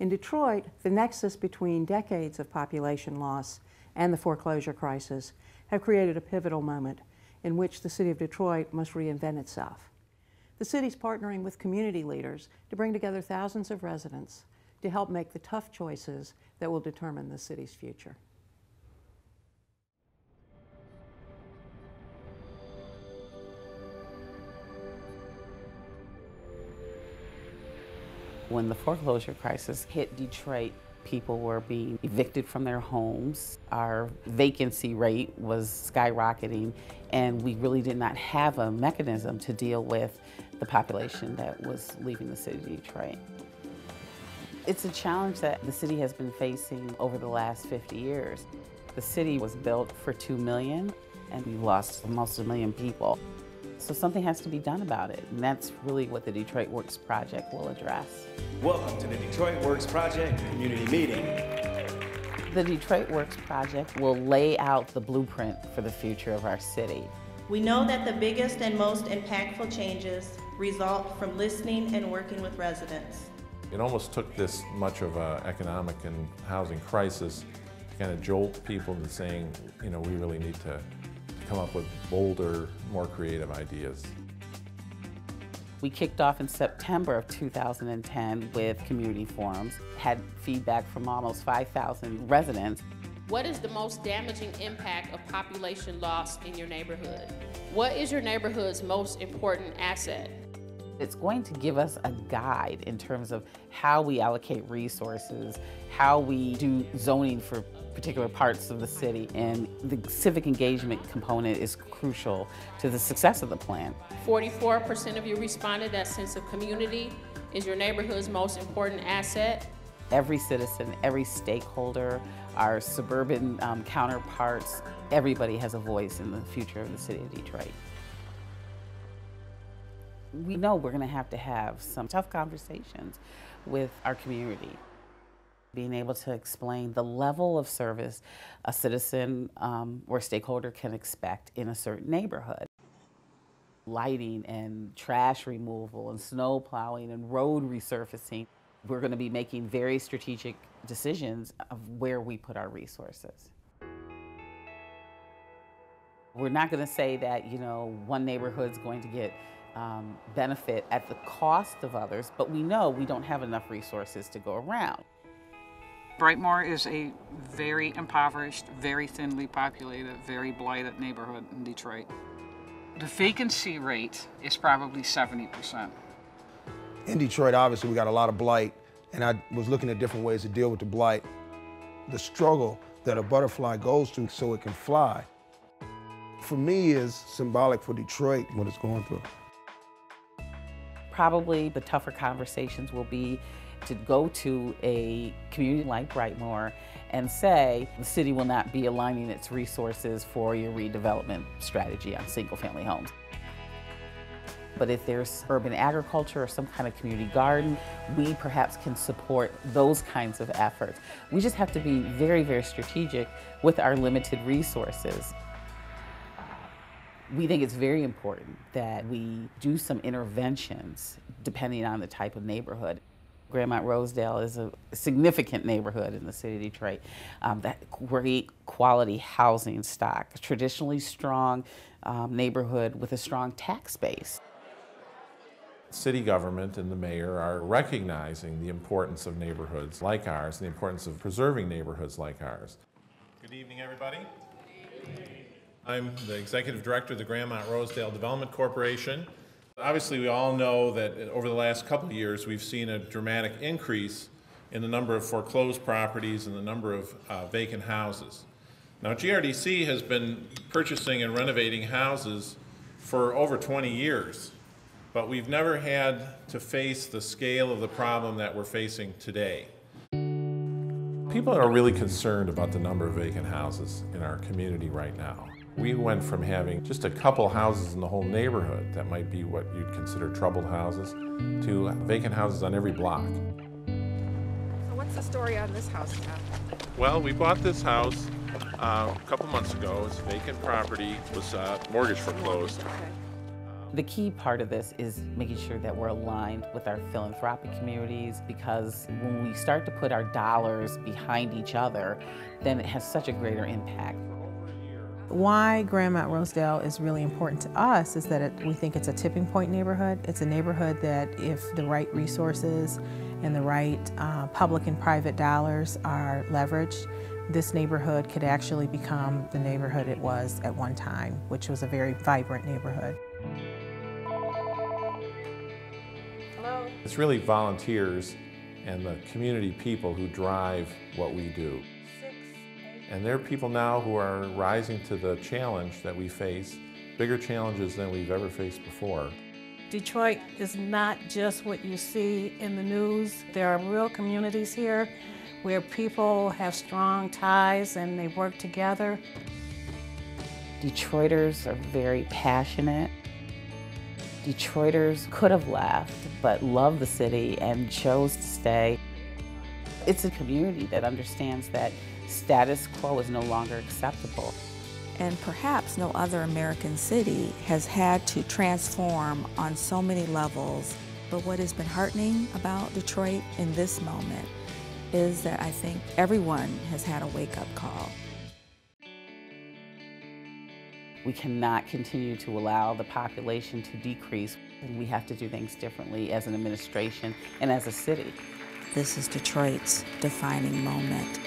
In Detroit, the nexus between decades of population loss and the foreclosure crisis have created a pivotal moment in which the City of Detroit must reinvent itself. The city's partnering with community leaders to bring together thousands of residents to help make the tough choices that will determine the city's future. When the foreclosure crisis hit Detroit, people were being evicted from their homes. Our vacancy rate was skyrocketing, and we really did not have a mechanism to deal with the population that was leaving the city of Detroit. It's a challenge that the city has been facing over the last 50 years. The city was built for 2 million, and we lost almost a million people. So something has to be done about it, and that's really what the Detroit Works Project will address. Welcome to the Detroit Works Project Community Meeting. The Detroit Works Project will lay out the blueprint for the future of our city. We know that the biggest and most impactful changes result from listening and working with residents. It almost took this much of an economic and housing crisis to kind of jolt people into saying, you know, we really need to come up with bolder, more creative ideas. We kicked off in September of 2010 with community forums, had feedback from almost 5,000 residents. What is the most damaging impact of population loss in your neighborhood? What is your neighborhood's most important asset? It's going to give us a guide in terms of how we allocate resources, how we do zoning for particular parts of the city, and the civic engagement component is crucial to the success of the plan. 44% of you responded that sense of community is your neighborhood's most important asset. Every citizen, every stakeholder, our suburban um, counterparts, everybody has a voice in the future of the city of Detroit we know we're going to have to have some tough conversations with our community. Being able to explain the level of service a citizen um, or stakeholder can expect in a certain neighborhood. Lighting and trash removal and snow plowing and road resurfacing. We're going to be making very strategic decisions of where we put our resources. We're not going to say that, you know, one neighborhood's going to get um, benefit at the cost of others, but we know we don't have enough resources to go around. Brightmoor is a very impoverished, very thinly populated, very blighted neighborhood in Detroit. The vacancy rate is probably 70%. In Detroit, obviously, we got a lot of blight, and I was looking at different ways to deal with the blight. The struggle that a butterfly goes through so it can fly, for me, is symbolic for Detroit, what it's going through probably the tougher conversations will be to go to a community like Brightmoor and say the city will not be aligning its resources for your redevelopment strategy on single family homes. But if there's urban agriculture or some kind of community garden, we perhaps can support those kinds of efforts. We just have to be very, very strategic with our limited resources we think it's very important that we do some interventions depending on the type of neighborhood. Grandmont Rosedale is a significant neighborhood in the city of Detroit. Um, that great quality housing stock, traditionally strong um, neighborhood with a strong tax base. City government and the mayor are recognizing the importance of neighborhoods like ours and the importance of preserving neighborhoods like ours. Good evening, everybody. I'm the executive director of the Grandmont Rosedale Development Corporation. Obviously, we all know that over the last couple of years, we've seen a dramatic increase in the number of foreclosed properties and the number of uh, vacant houses. Now, GRDC has been purchasing and renovating houses for over 20 years, but we've never had to face the scale of the problem that we're facing today. People are really concerned about the number of vacant houses in our community right now. We went from having just a couple houses in the whole neighborhood that might be what you'd consider troubled houses to vacant houses on every block. So what's the story on this house now? Well, we bought this house uh, a couple months ago. It's vacant property, was uh, mortgage foreclosed. Okay. The key part of this is making sure that we're aligned with our philanthropic communities because when we start to put our dollars behind each other, then it has such a greater impact. Why Grandmont Rosedale is really important to us is that it, we think it's a tipping point neighborhood. It's a neighborhood that if the right resources and the right uh, public and private dollars are leveraged, this neighborhood could actually become the neighborhood it was at one time, which was a very vibrant neighborhood. Hello? It's really volunteers and the community people who drive what we do. And there are people now who are rising to the challenge that we face, bigger challenges than we've ever faced before. Detroit is not just what you see in the news. There are real communities here where people have strong ties and they work together. Detroiters are very passionate. Detroiters could have left, but love the city and chose to stay. It's a community that understands that status quo is no longer acceptable. And perhaps no other American city has had to transform on so many levels. But what has been heartening about Detroit in this moment is that I think everyone has had a wake up call. We cannot continue to allow the population to decrease. We have to do things differently as an administration and as a city. This is Detroit's defining moment.